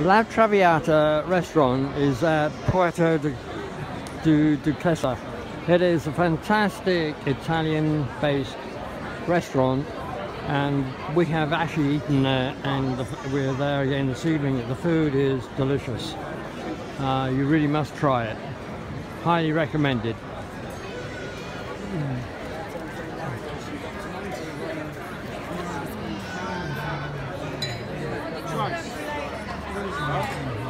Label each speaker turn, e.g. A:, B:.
A: La Traviata restaurant is at Puerto de, Duquesa. It is a fantastic Italian-based restaurant and we have actually eaten there and we're there again this evening. The food is delicious. Uh, you really must try it. Highly recommended.
B: Twice. Thank you.